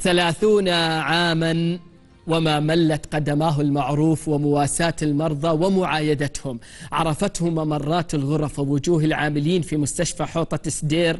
ثلاثون عاما وما ملت قدماه المعروف ومواساة المرضى ومعايدتهم. عرفتهم ممرات الغرف ووجوه العاملين في مستشفى حوطة سدير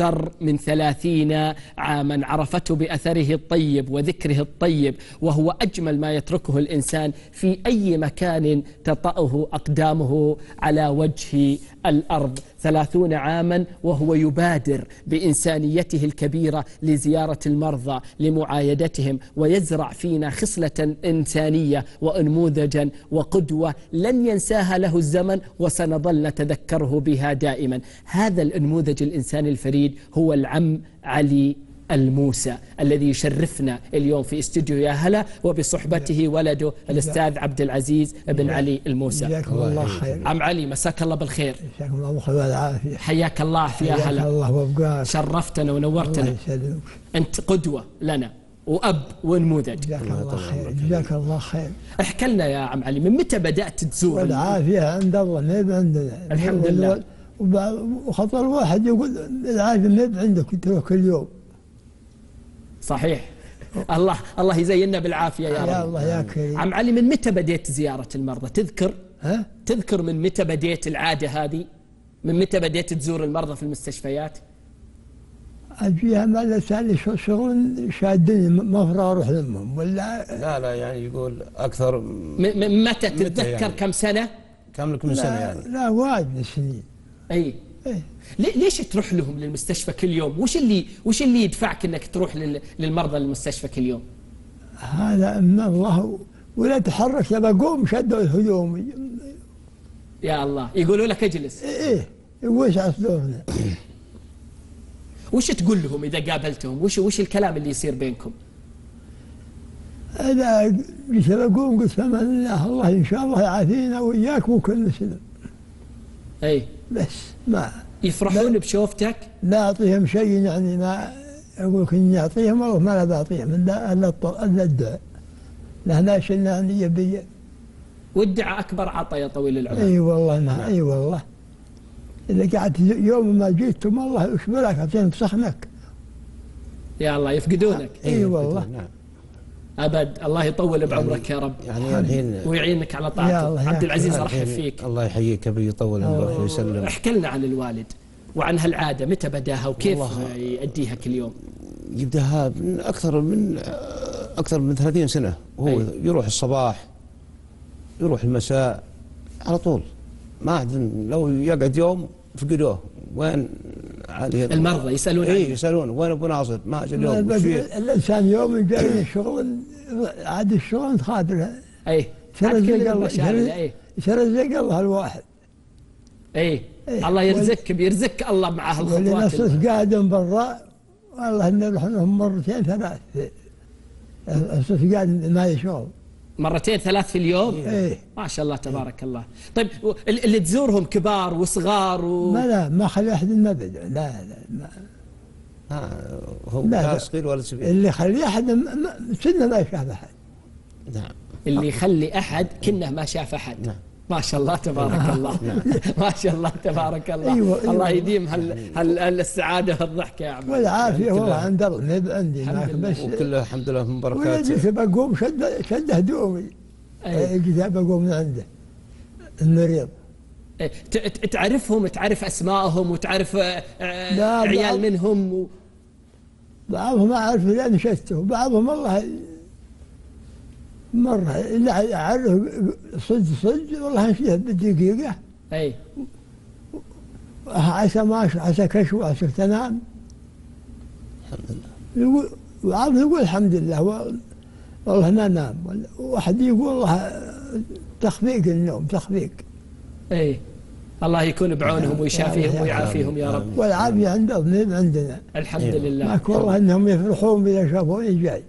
لأكثر من ثلاثين عاما عرفته بأثره الطيب وذكره الطيب وهو أجمل ما يتركه الإنسان في أي مكان تطأه أقدامه على وجه الأرض. ثلاثون عاما وهو يبادر بإنسانيته الكبيرة لزيارة المرضى لمعايدتهم ويزرع فينا خصلة إنسانية وأنموذجا وقدوة لن ينساها له الزمن وسنظل نتذكره بها دائما. هذا الأنموذج الإنساني الفريد هو العم علي الموسى الذي يشرفنا اليوم في استوديو يا هلا وبصحبته ولده الأستاذ عبد العزيز بن علي الموسى. جزاكم الله خير. عم علي مساك الله بالخير. جزاكم الله بالخير والعافيه حياك الله في يا هلا. الله وأبقاك. شرفتنا الله ونورتنا يسلمك. أنت قدوة لنا وأب ونموذج. جزاك الله خير. جزاك الله خير. احكي لنا يا عم علي من متى بدأت تزور؟ والعافية عند الله ما هي عندنا؟ الحمد لله. وخطر واحد يقول العافيه ما هي عندك تروح كل يوم. صحيح. الله الله يزيننا بالعافية يا يا رب. الله يا كريم. عم علي من متى بديت زيارة المرضى؟ تذكر؟ ها؟ تذكر من متى بديت العادة هذه؟ من متى بديت تزور المرضى في المستشفيات؟ فيها ما لساني شغل؟ شادني ما فرا أروح لهم ولا؟ لا لا يعني يقول أكثر من متى تتذكر يعني؟ كم سنة؟ كم لك من سنة يعني؟ لا وايد من السنين أي. إيه. ليه- ليش تروح لهم للمستشفى كل يوم؟ وش اللي وش اللي يدفعك إنك تروح لل- للمرضى للمستشفى كل يوم؟ هذا من الله ولا تحرك يا بقوم شدوا الهجوم. يا الله. يقولوا لك اجلس. إيه يوسع صدورنا وش تقول لهم إذا قابلتهم؟ وش وش الكلام اللي يصير بينكم؟ أنا قلت بقوم قلت فمن الله الله إن شاء الله يعافينا وإياك وكل مسلم أي. بس ما يفرحون بشوفتك؟ لا أعطيهم شيء يعني ما أقول لك إني أعطيهم والله ما لا بعطيهم إلا إلا الط- إلا الدعاء. لهنا شلنا نية بي والدعاء أكبر عطا يا طويل العمر. إي والله ما إي والله. إذا قعدت يوم ما جيتم الله يشبرك أعطيهم صخنك يا الله يفقدونك. إي والله. نعم. أبد. الله يطول بعمرك يا رب. يعني الحين ويعينك على يا طاعته عبد العزيز. رحب فيك. الله يحييك أبي يطول عمرك ويسلم. احكي لنا عن الوالد وعن هالعادة متى بداها وكيف. يؤديها كل يوم؟ يبداها من أكثر من أكثر من 30 سنة. هو أي. يروح الصباح يروح المساء على طول. ما لو يقعد يوم فقدوه. وين؟ المرضى يسألون اي. يسألون. وين أبو ناصر ما اجى اليوم الإنسان يوم جاي الشغل عاد الشغل خاطره اي ترى عاد كل زق الله ترزق الله الواحد. اي إيه. الله يرزقك بيرزقك الله مع هالخطوات نصف قاعد برا والله نروح لهم مرتين ثلاث الصف قاعد ما يشغل مرتين ثلاث في اليوم؟ إيه. ما شاء الله تبارك الله. طيب اللي تزورهم كبار وصغار و... ما لا ما خلي أحد ما بدع لا لا ما ها هو لا،. صغير ولا كبير؟ اللي يخلي أحد ما- ما- سنة ما يشاف أحد. نعم. اللي يخلي أحد كنه ما شاف أحد. نعم. ما شاء الله تبارك الله. ما شاء الله تبارك الله. أيوة، الله أيوة. يديم هال... هال... هال- السعاده والضحك يا عم والعافية والله. عند الله عندي. بس. وكله الحمد لله من بركاته. جيت بقوم شد شد هدومي. جيت بقوم من عنده. المريض. ت- ت- تعرفهم تعرف أسمائهم وتعرف آه، عيال منهم و... بعضهم أعرف لأن شفته وبعضهم والله مرة اللي أعرف صد صد والله نسيها بالدقيقة أي. عسى ما عسى كشف عسى تنام. يقول وعرف يقول الحمد لله والله ما نام واحد يقول والله تخفيق النوم تخفيق. أي. الله يكون بعونهم ويشافيهم ويعافيهم يا رب. والعافية عندهم ما عندنا. الحمد. لله. ماك والله إنهم يفرحون اذا شافوني جاي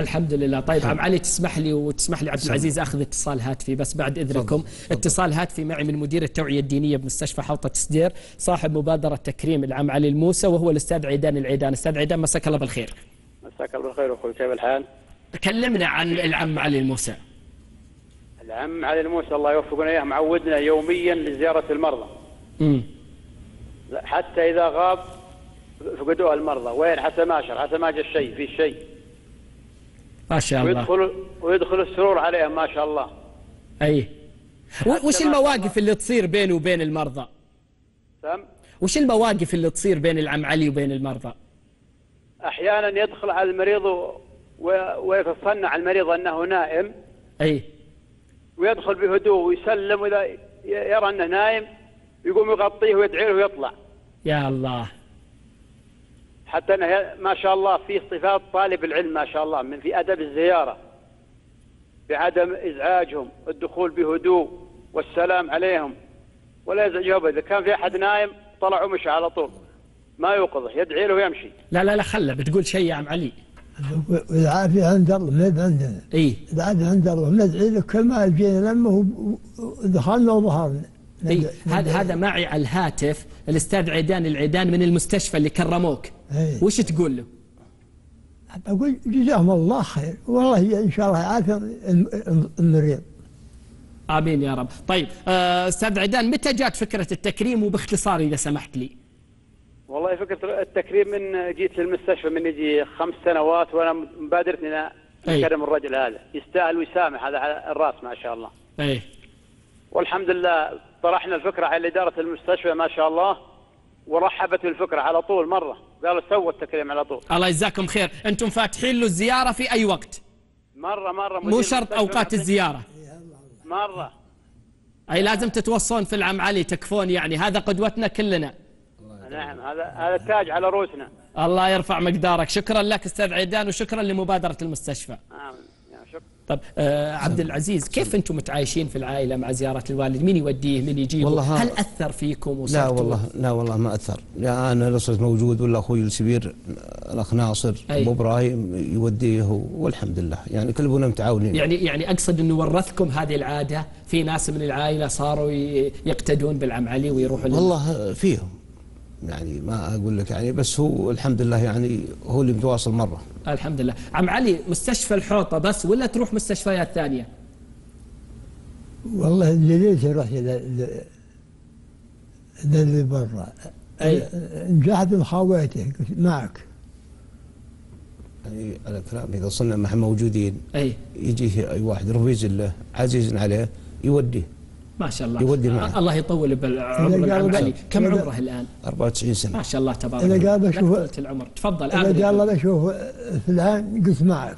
الحمد لله. طيب عم علي تسمح لي وتسمح لي عبد العزيز أخذ اتصال هاتفي بس بعد إذنكم. اتصال هاتفي معي من مدير التوعية الدينية بمستشفى حوطة سدير صاحب مبادرة تكريم العم علي الموسى وهو الأستاذ عيدان العيدان. أستاذ عيدان مساك الله بالخير. مساك الله بالخير أخوي كيف الحال؟ كلمنا عن العم علي الموسى. العم علي الموسى الله يوفقنا إياه معودنا يوميا لزيارة المرضى. امم حتى إذا غاب فقدوها المرضى. وين؟ حتى ما شر حتى ما جاء شيء في شيء. ما شاء الله. ويدخل ويدخل السرور عليهم ما شاء الله. و- وش المواقف اللي تصير بينه وبين المرضى؟ سم؟ وش المواقف اللي تصير بين العم علي وبين المرضى؟ أحيانا يدخل على المريض و- ويتصنع المريض أنه نائم. أي. ويدخل بهدوء ويسلم وإذا يرى أنه نايم يقوم يغطيه ويدعي له ويطلع. يا الله. حتى إنه ي- ما شاء الله في صفات طالب العلم ما شاء الله من في أدب الزيارة بعدم إزعاجهم الدخول بهدوء والسلام عليهم ولا يزعجهم إذا كان في أحد نايم طلع ومشى على طول ما يوقظه يدعي له ويمشي. لا لا لا خله بتقول شيء يا عم علي. والعافية عند الله ما عندنا. إي. العافية عند الله ندعي له كل ما جينا لما ودخلنا وظهرنا. إي. هذا. هذا معي على الهاتف الأستاذ عيدان العيدان من المستشفى اللي كرموك. إي. وش تقول له؟ أقول جزاهم الله خير. والله هي إن شاء الله الم- المريض آمين يا رب. طيب آه، أستاذ عيدان متى جات فكرة التكريم؟ وباختصار إذا سمحت لي. والله فكرة التكريم من جيت للمستشفى من يجي خمس سنوات وأنا مبادرتني أنا أي. أكرم الرجل هذا. يستاهل ويسامح هذا على الرأس ما شاء الله. اي والحمد لله طرحنا الفكرة على إدارة المستشفى ما شاء الله. ورحبت بالفكرة على طول مرة. قالوا سووا التكريم على طول. الله يجزاكم خير. أنتم فاتحين له الزيارة في أي وقت؟ مرة مرة. مو شرط أوقات الزيارة. مرة. أي لازم تتوصون في العم علي تكفون يعني. هذا قدوتنا كلنا. نعم هذا هذا تاج على رؤوسنا الله يرفع مقدارك. شكرا لك أستاذ عيدان وشكرا لمبادرة المستشفى. آمين. طب آه عبد العزيز كيف أنتم متعايشين في العائلة مع زيارة الوالد؟ مين يوديه؟ مين يجيبه؟ والله هل أثر فيكم لا والله لا والله ما أثر. لا أنا لو صرت موجود ولا أخوي الكبير الأخ ناصر. أبو إبراهيم يوديه والحمد لله. يعني كلنا متعاونين. يعني يعني أقصد أنه ورثكم هذه العادة في ناس من العائلة صاروا يقتدون بالعم علي ويروحوا لل- والله فيهم. يعني ما أقول لك يعني بس هو الحمد لله يعني هو اللي متواصل مرة. الحمد لله. عم علي مستشفى الحوطة بس ولا تروح مستشفيات ثانية؟ والله ليش رحت اللي برا. أي. نجحت قلت معك. يعني على كلام إذا صرنا ما إحنا موجودين أي. يجيه أي واحد رفيج له عزيز عليه يوديه. ما شاء الله. يودي معه. الله يطول بالعمر قال علي كم عمره الآن؟ 94 سنة. ما شاء الله تبارك الله. قال لك بشوف- العمر. تفضل آمن قال الله بشوف فلان قلت معك.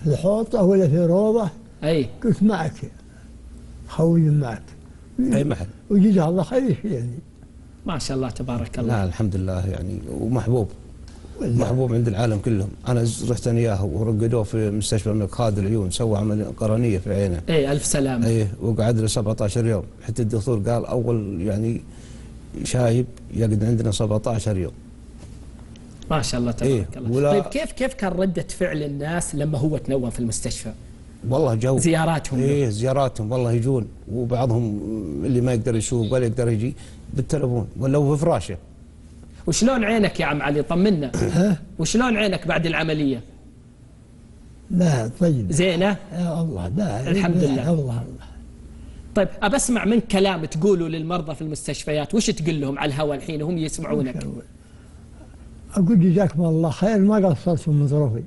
في الحوطة ولا في روضة؟ أي. قلت معك. خوي معك. أي محل؟ وجزاه الله خير يعني. ما شاء الله تبارك الله. لا الحمد لله يعني ومحبوب. محبوب عند العالم كلهم. أنا رحت أنا اياه ورقدوه في مستشفى الملك خالد العيون سوى عمليه قرنية في عينه. اي ألف سلامة. إيه وقعد له 17 يوم. حتى الدكتور قال أول يعني شايب يقعد عندنا 17 يوم. ما شاء الله تبارك إيه، الله طيب كيف كيف كان ردة فعل الناس لما هو تنوم في المستشفى؟ والله جو. زياراتهم. إيه زياراتهم والله يجون. وبعضهم اللي ما يقدر يشوف ولا يقدر يجي بالتلفون ولا هو في فراشه وشلون عينك يا عم علي؟ طمنا. وشلون عينك بعد العملية؟ لا طيب. زينة؟ يا الله لا الحمد لا، لله. الله الله طيب أبى أسمع من كلام تقوله للمرضى في المستشفيات. وش تقول لهم على الهواء الحين؟ وهم يسمعونك. أقول جزاكم الله خير ما قصرتم من ظروفي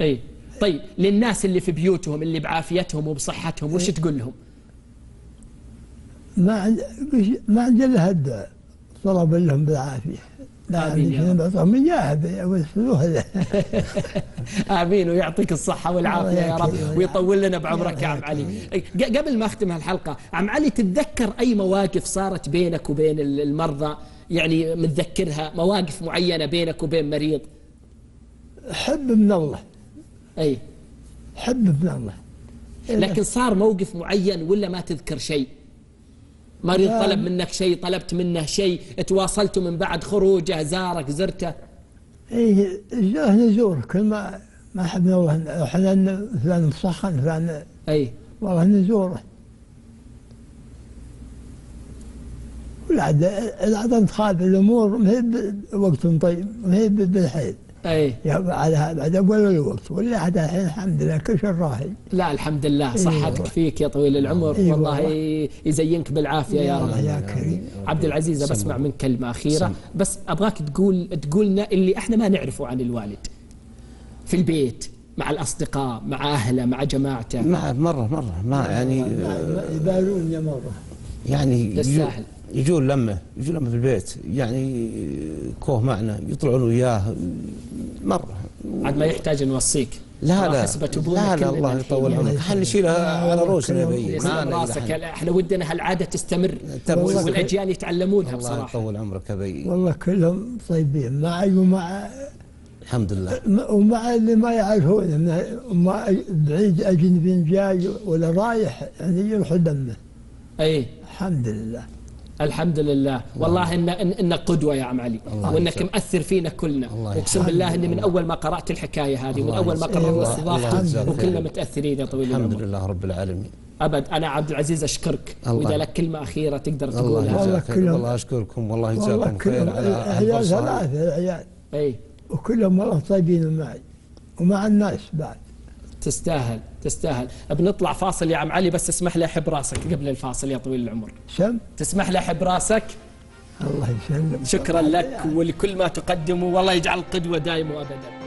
اي طيب للناس اللي في بيوتهم اللي بعافيتهم وبصحتهم وش تقول لهم؟ ما عند ما عندي الا الدعاء طلب لهم بالعافية. آمين. بعطيهم اياها ويسلوها. آمين ويعطيك الصحة والعافية يا رب ويطول لنا بعمرك يا عم علي. ق- قبل ما أختم هالحلقة عم علي تتذكر أي مواقف صارت بينك وبين ال- المرضى؟ يعني متذكرها مواقف معينة بينك وبين مريض؟ حب من الله. أي. حب من الله. لكن صار موقف معين ولا ما تذكر شيء؟ مريض لا. طلب منك شيء طلبت منه شيء تواصلتوا من بعد خروجه زارك زرته. إيه جاه نزور كل ما ما حب من الله إحنا فلان مسخن فلان أي. والله نزوره والعادة العادة تخالف الأمور ما هي بوقت طيب ما هي بالحيل. أي. يا بعد بعد أول الوقت. ولا حتى الحين الحمد لله كل شيء راهي. لا الحمد لله. صحتك والله. فيك يا طويل العمر. إي والله. يزينك بالعافية يا الله رب. يا كريم. عبد العزيز سمع. بسمع من كلمة أخيرة. سمع. بس أبغاك تقول تقولنا اللي إحنا ما نعرفه عن الوالد. في البيت مع الأصدقاء مع أهله مع جماعته. ما مرة مرة. ما يعني يبالون يا مرة. يعني للساحل. يجون لمه يجون لمه في البيت يعني كوه معنا يطلعون وياه مرة. عاد ما يحتاج نوصيك. لا لا. لا لا الله يطول يعني. عمرك حل نشيلها على روسنا نقدر. راسك. إحنا ودنا هالعادة تستمر. والأجيال يتعلمونها الله بصراحة. يطول عمرك يا بي. والله كلهم طيبين. معي ومع الحمد لله. ومع اللي ما يعرفون ما بعيد أجنبي جاي ولا رايح يعني يروح دمه أي. الحمد لله. الحمد لله. والله إن إن إنك قدوة يا عم علي الله وإنك يجزاك. مأثر فينا كلنا. الله أقسم بالله إني من أول ما قرأت الحكاية هذه ومن الله أول ما. قررنا استضافتك يجزاك وكلنا خير. متأثرين يا طويل الحمد العمر. لله رب العالمين. أبد أنا عبد العزيز أشكرك. الله. وإذا لك كلمة أخيرة تقدر تقولها. والله كلهم- والله أشكركم. والله يجزاكم خير كلهم على العيال. ثلاثة العيال. إي. وكلهم والله طيبين معي ومع الناس بعد. تستاهل تستاهل. بنطلع فاصل يا عم علي بس اسمح لي أحب رأسك قبل الفاصل يا طويل العمر. سم تسمح لي أحب رأسك؟ الله يسلم شكرا لك ولكل ما تقدمه والله يجعل قدوة دائما وابدا.